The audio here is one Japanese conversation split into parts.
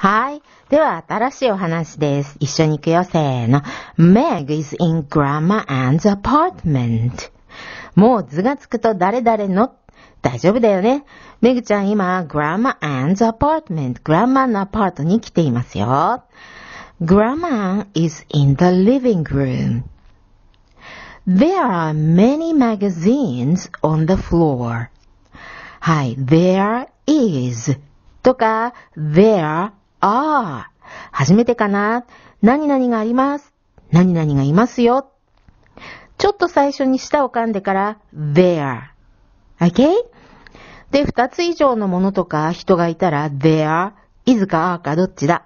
はい。では、新しいお話です。一緒に行くよ、せーの。Meg is in Grandma Ann's apartment. もう図がつくと誰々の大丈夫だよね。めぐちゃん今、Grandma Ann's apartment、グランマのアパートに来ていますよ。Grandma is in the living room. There are many magazines on the floor. はい、there is とか there are 初めてかな何々があります。何々がいますよ。ちょっと最初に舌を噛んでから there。Okay? で、二つ以上のものとか人がいたら there is か are かどっちだ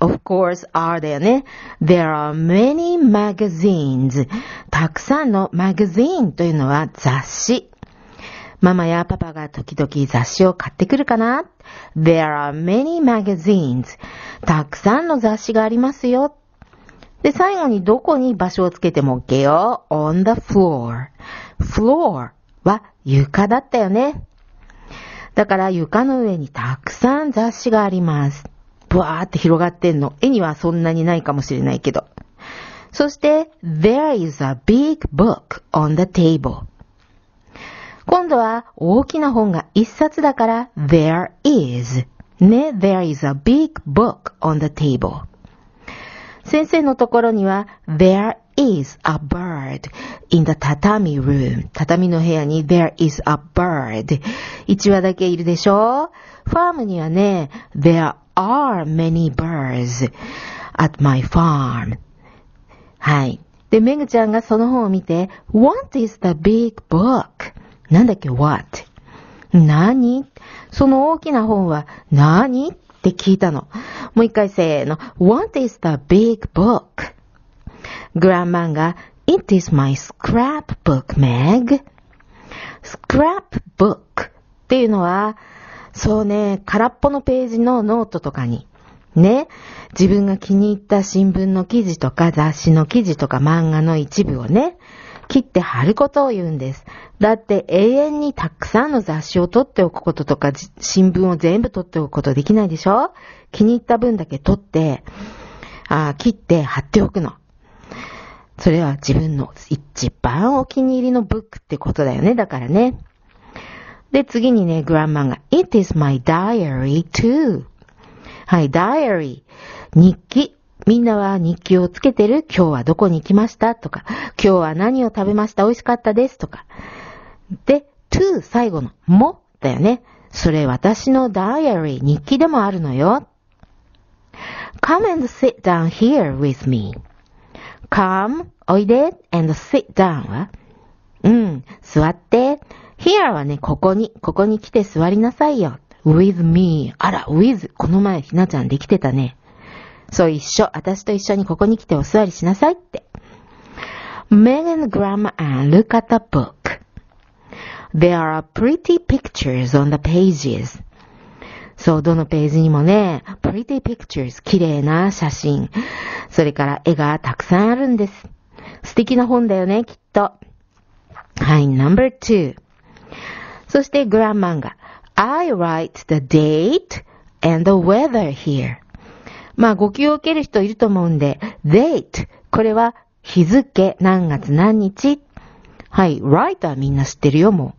Of course are だよね。There are many magazines. たくさんの magazine というのは雑誌。ママやパパが時々雑誌を買ってくるかな ?There are many magazines. たくさんの雑誌がありますよ。で、最後にどこに場所をつけても OK よ。on the floor. floor は床だったよね。だから床の上にたくさん雑誌があります。ブワーって広がってんの。絵にはそんなにないかもしれないけど。そして、there is a big book on the table. 今度は大きな本が一冊だから there is ね、there is a big book on the table. 先生のところには there is a bird in the 畳 room. 畳の部屋に there is a bird. 一羽だけいるでしょファームにはね、there are many birds at my farm. はい。で、めぐちゃんがその本を見て、What is the big book? なんだっけ ?What? 何？その大きな本は何？って聞いたの。もう一回せーの。What is the big book? グランマンが It is my scrapbook, Meg. scrapbook っていうのは、そうね、空っぽのページのノートとかに、ね、自分が気に入った新聞の記事とか雑誌の記事とか漫画の一部をね、切って貼ることを言うんです。だって永遠にたくさんの雑誌を取っておくこととか、新聞を全部取っておくことできないでしょ？気に入った分だけ取って、あ切って貼っておくの。それは自分の一番お気に入りのブックってことだよね。だからね。で、次にね、グランマンが、It is my diary too. はい、diary。日記。みんなは日記をつけてる？今日はどこに行きました？とか、今日は何を食べました？美味しかったです？とか。で、to 最後のもだよね。それ私のダイアリー、日記でもあるのよ。come and sit down here with me.come, おいで and sit down は？うん、座って。here はね、ここに、ここに来て座りなさいよ。with me. あら、with. この前ひなちゃんできてたね。そう一緒。私と一緒にここに来てお座りしなさいって。Megan, Grandma, and look at the book. There are pretty pictures on the pages. そう、どのページにもね、pretty pictures、綺麗な写真。それから絵がたくさんあるんです。素敵な本だよね、きっと。はい、number two。そしてグランマンが I write the date and the weather here. まあ、ご記を受ける人いると思うんで、date。これは日付、何月何日。はい、write はみんな知ってるよ、も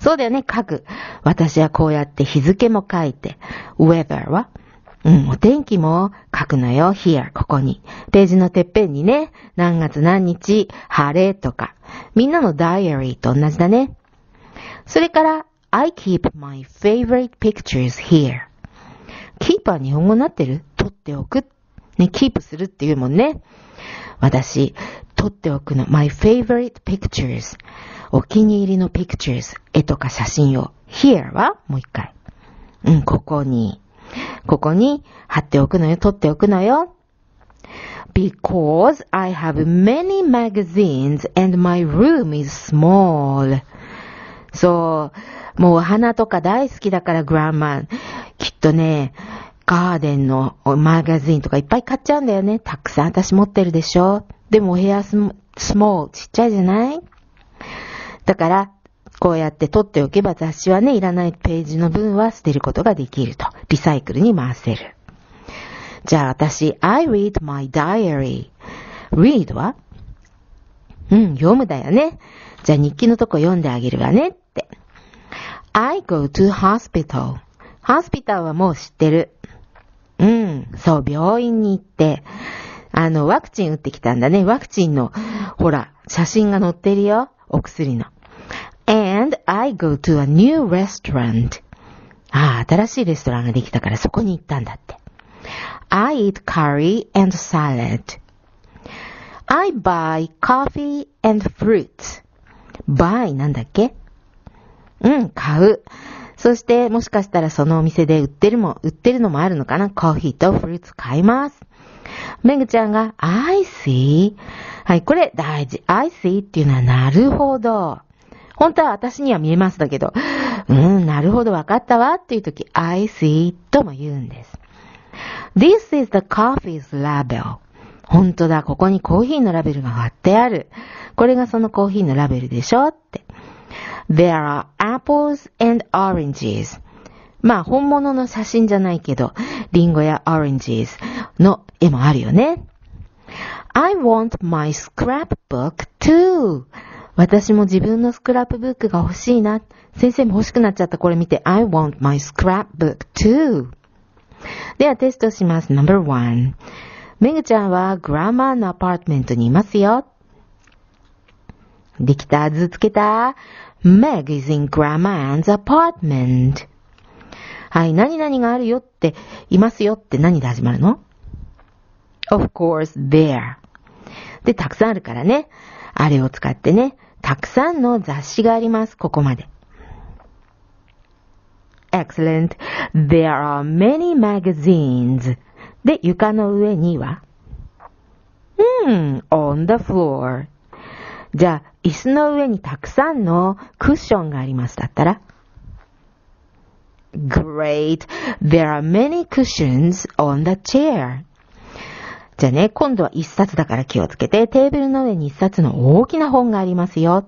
う。そうだよね、書く。私はこうやって日付も書いて、weather は？うん、お天気も書くのよ、here、ここに。ページのてっぺんにね、何月何日、晴れとか。みんなのダイアリーと同じだね。それから、I keep my favorite pictures here. Keep は日本語になってる？取っておく？ね、keep するっていうもんね。私、撮っておくの。my favorite pictures. お気に入りの pictures. 絵とか写真を。here はもう一回。うん、ここに。ここに貼っておくのよ。撮っておくのよ。because I have many magazines and my room is small. そう。もうお花とか大好きだからグランマン。きっとね、ガーデンのマガジンとかいっぱい買っちゃうんだよね。たくさん私持ってるでしょ。でもお部屋スモールちっちゃいじゃない？だから、こうやって取っておけば雑誌はね、いらないページの分は捨てることができると。リサイクルに回せる。じゃあ私、I read my diary. read は？うん、読むだよね。じゃあ日記のとこ読んであげるわねって。I go to hospital. hospital はもう知ってる。うん、そう、病院に行って、あの、ワクチン打ってきたんだね。ワクチンの、ほら、写真が載ってるよ。お薬の。And I go to a new restaurant. ああ、新しいレストランができたからそこに行ったんだって。I eat curry and salad. I buy coffee and fruits. buy なんだっけ？うん、買う。そして、もしかしたらそのお店で売ってるも、売ってるのもあるのかな？コーヒーとフルーツ買います。めぐちゃんが、I see. はい、これ大事。I see っていうのはなるほど。本当は私には見えますだけど、うん、なるほどわかったわっていう時、I see とも言うんです。This is the coffee's label. 本当だ、ここにコーヒーのラベルが貼ってある。これがそのコーヒーのラベルでしょって。There are apples and oranges. まあ、本物の写真じゃないけど、リンゴや oranges の絵もあるよね。I want my scrapbook too. 私も自分のスクラップブックが欲しいな。先生も欲しくなっちゃったこれ見て、I want my scrapbook too. ではテストします。No.1 めぐちゃんはグラマーのアパートメントにいますよ。できた図つけた ?Meg is in Grandma's apartment. はい、何々があるよって、いますよって何で始まるの ?Of course, there. で、たくさんあるからね。あれを使ってね、たくさんの雑誌があります、ここまで。Excellent. There are many magazines. で、床の上には、うん、on the floor. じゃあ、椅子の上にたくさんのクッションがありますだったら Great! There are many cushions on the chair. じゃあね、今度は一冊だから気をつけて、テーブルの上に一冊の大きな本がありますよ。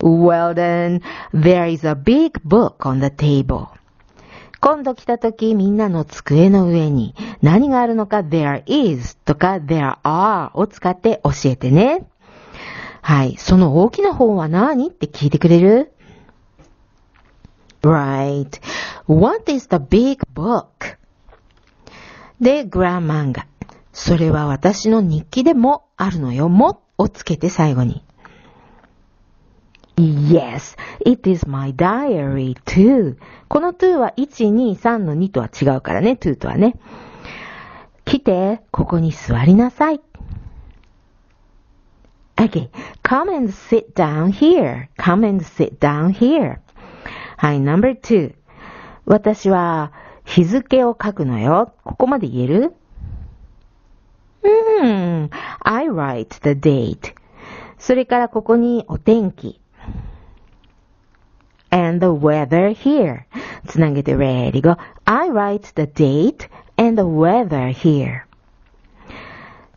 Well then, there is a big book on the table. 今度来た時みんなの机の上に何があるのか there is とか there are を使って教えてね。はい。その大きな本は何って聞いてくれる ?Right. What is the big book? で、グラマンが。それは私の日記でもあるのよ。もをつけて最後に。Yes, it is my diary too. この to は1、2、3の2とは違うからね、to とはね。来て、ここに座りなさい。Okay, come and sit down here. Come and sit down here. はい、number two. 私は日付を書くのよ。ここまで言えるうん、I write the date. それからここにお天気。And the weather here. つなげて ready go. I write the date and the weather here.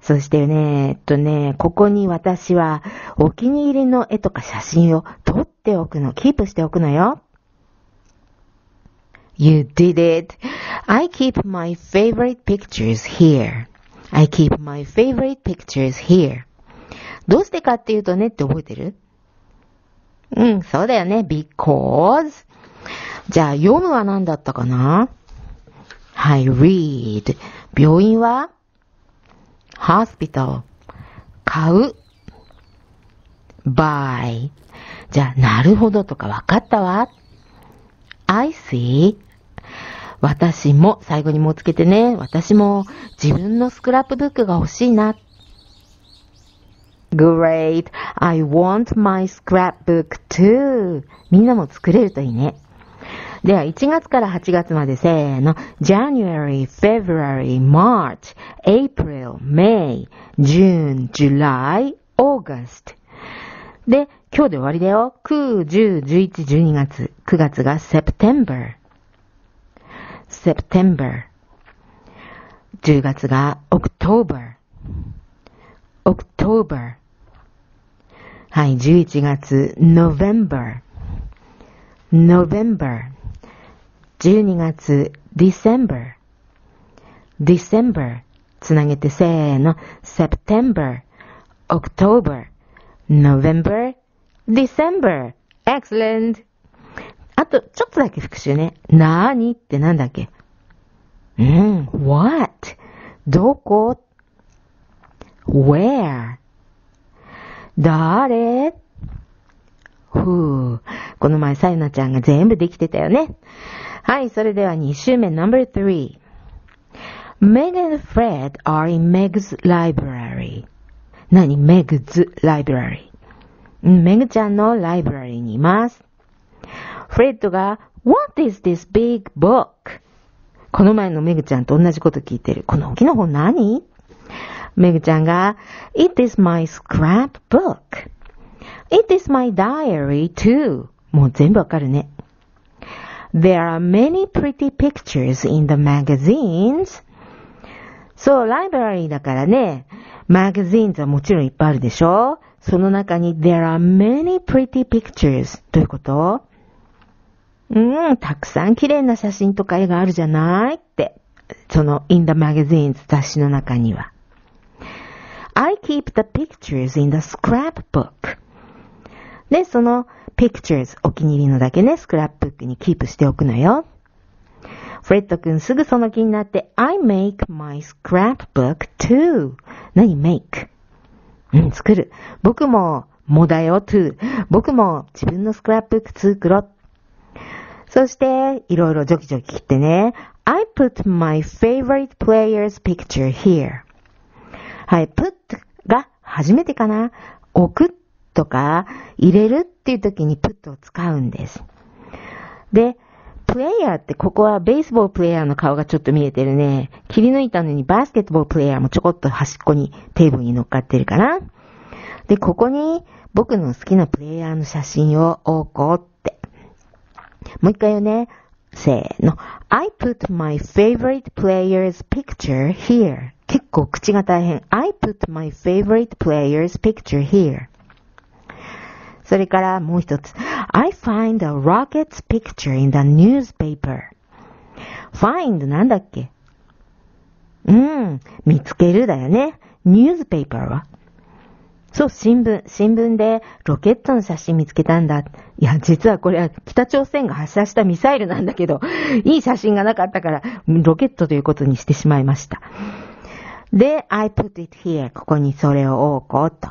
そしてね、えっとね、ここに私はお気に入りの絵とか写真を撮っておくの、キープしておくのよ。You did it. I keep my favorite pictures here. I keep my favorite pictures here. どうしてかっていうとねって覚えてるうん、そうだよね。because. じゃあ、読むは何だったかな？はい、read. 病院は？Hospital. 買う？Buy. じゃあ、なるほどとか分かったわ。I see. 私も、最後にもつけてね。私も自分のスクラップブックが欲しいな。Great! I want my scrapbook too! みんなも作れるといいね。では、1月から8月までせーの。January, February, March, April, May, June, July, August. で、今日で終わりだよ。9、10、11、12月。9月が September。September。10月が October。October。はい、11月、November。November。12月、December。December。つなげてせーの、September。October。November。December。Excellent! あと、ちょっとだけ復習ね。なーにってなんだっけうん、what? どこ ?where? 誰？ふぅ。この前、さゆなちゃんが全部できてたよね。はい、それでは2週目、No.3 Meg and Fred are in Meg's library. 何 ?Meg's library. メグちゃんのライブラリーにいます。フレッドが What is this big book? この前のメグちゃんと同じこと聞いてる。この大きな本何？メグちゃんが It is my scrapbook. It is my diary too. もう全部わかるね。There are many pretty pictures in the magazines. そう、ライブラリーだからね、マガジンズはもちろんいっぱいあるでしょその中に There are many pretty pictures どういうことうん、たくさん綺麗な写真とか絵があるじゃないって。その in the magazines 雑誌の中には。I keep the pictures in the scrapbook. で、その pictures お気に入りのだけね、スクラップブックにキープしておくのよ。フレッド君すぐその気になって I make my scrapbook too. 何 make? うん、作る。僕も、もだよ、to。僕も自分のスクラップブック作ろ。そして、いろいろジョキジョキ切ってね。I put my favorite player's picture here. はい、put が初めてかな。置くとか入れるっていう時に put を使うんです。で、プレイヤーってここはベースボールプレイヤーの顔がちょっと見えてるね。切り抜いたのにバスケットボールプレイヤーもちょこっと端っこにテーブルに乗っかってるかな。で、ここに僕の好きなプレイヤーの写真を置こうって。もう一回言うね。せーの。I put my favorite player's picture here. 結構口が大変。I put my favorite player's picture here. それからもう一つ。I find a rocket's picture in the newspaper. find なんだっけ？うん、見つけるだよね。newspaper はそう、新聞。新聞でロケットの写真見つけたんだ。いや、実はこれは北朝鮮が発射したミサイルなんだけど、いい写真がなかったから、ロケットということにしてしまいました。で、I put it here. ここにそれを置こうと。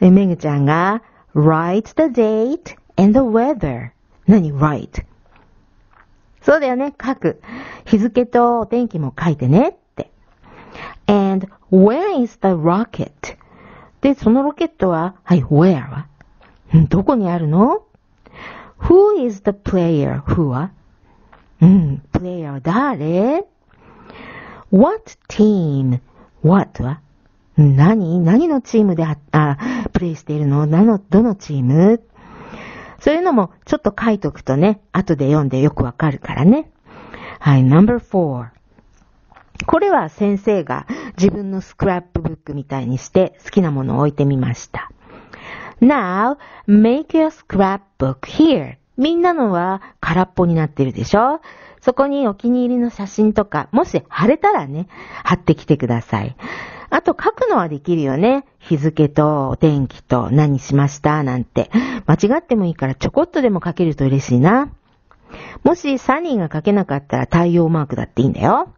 めぐちゃんが、write the date and the weather. 何 write? そうだよね。書く。日付とお天気も書いてねって。and where is the rocket? で、そのロケットは、はい、where はどこにあるの ?who is the player? who はうん、プレイヤー誰 ?what team? what? は何？何のチームであ、あ、プレイしているの？何の、どのチーム？そういうのもちょっと書いとくとね、後で読んでよくわかるからね。はい、Number 4.。これは先生が自分のスクラップブックみたいにして好きなものを置いてみました。Now, make your scrapbook here. みんなのは空っぽになってるでしょ？そこにお気に入りの写真とか、もし貼れたらね、貼ってきてください。あと書くのはできるよね。日付とお天気と何しましたなんて。間違ってもいいからちょこっとでも書けると嬉しいな。もしサニーが書けなかったら対応マークだっていいんだよ。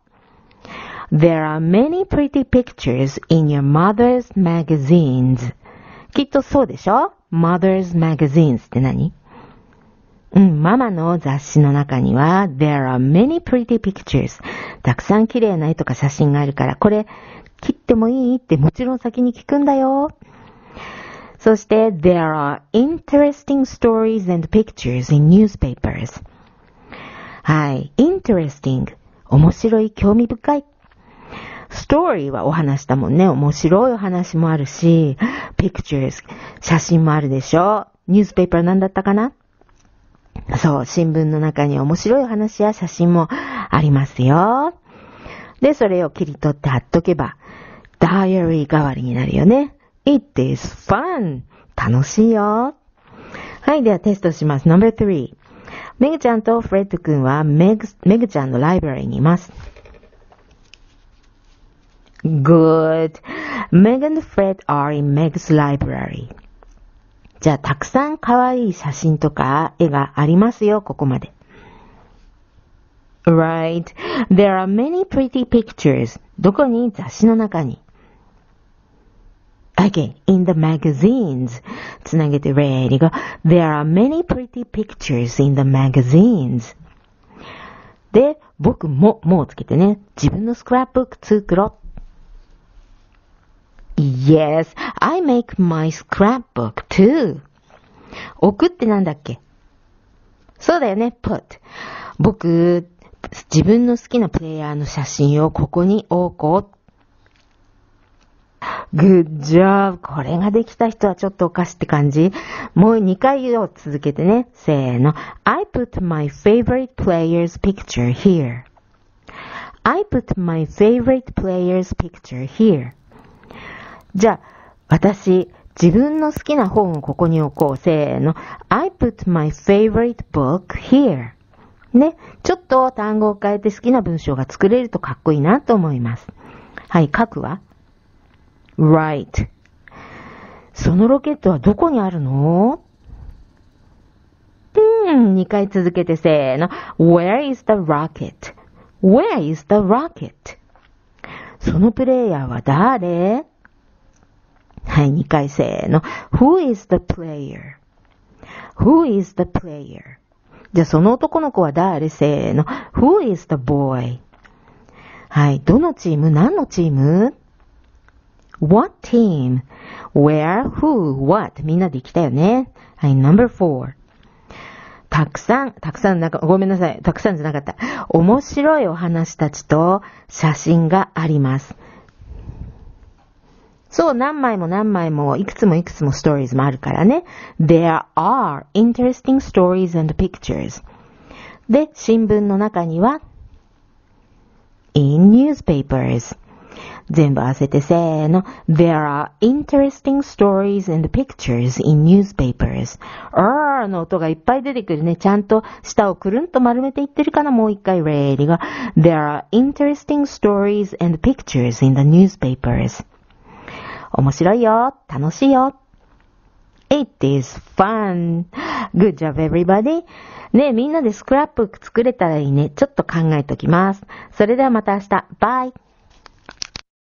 There are many pretty pictures in your mother's magazines. きっとそうでしょ ?mother's magazines って何？うん、ママの雑誌の中には、there are many pretty pictures. たくさん綺麗な絵とか写真があるから、これ、切ってもいい？ってもちろん先に聞くんだよ。そして、there are interesting stories and pictures in newspapers. はい。interesting. 面白い、興味深い。ストーリーはお話だもんね。面白いお話もあるし、pictures、写真もあるでしょ。ニュースペーパーなんだったかな？そう、新聞の中に面白い話や写真もありますよ。で、それを切り取って貼っとけば、ダイアリー代わりになるよね。It is fun! 楽しいよ。はい、ではテストします。No.3 メグちゃんとフレッド君はメグ、メグちゃんのライブラリにいます。Good. Meg and Fred are in Meg's library. じゃあ、たくさん可愛い写真とか絵がありますよ、ここまで。Right. There are many pretty pictures. どこに雑誌の中に。Okay, in the magazines. つなげて例にが There are many pretty pictures in the magazines. で、僕も、もうつけてね、自分のスクラップブック作ろう。Yes, I make my scrapbook too. 置くってなんだっけそうだよね、put. 僕、自分の好きなプレイヤーの写真をここに置こう。Good job! これができた人はちょっとおかしって感じもう2回を続けてね。せーの。I put my favorite player's picture here. I put my favorite player's picture here. じゃあ、私、自分の好きな本をここに置こう。せーの。I put my favorite book here. ね。ちょっと単語を変えて好きな文章が作れるとかっこいいなと思います。はい、書くわ。right. そのロケットはどこにあるの？うん、2回続けてせーの。Where is the rocket?Where is the rocket? そのプレイヤーは誰？はい、2回せーの。Who is the player?Who is the player? じゃあその男の子は誰？せーの。Who is the boy? はい、どのチーム？何のチーム ?What team? Where? Who? What? みんなで来たよね。はい、No.4 たくさん、たくさん、なんか、ごめんなさい。たくさんじゃなかった。面白いお話たちと写真があります。そう、何枚も何枚も、いくつもいくつもストーリーズもあるからね。There are interesting stories and pictures. で、新聞の中には、in newspapers. 全部合わせてせーの。There are interesting stories and pictures in newspapers. あーの音がいっぱい出てくるね。ちゃんと舌をくるんと丸めていってるかなもう一回レーリが。There are interesting stories and pictures in the newspapers. 面白いよ。楽しいよ。It is fun. Good job, everybody. ねみんなでスクラップ作れたらいいね。ちょっと考えときます。それではまた明日。バイ。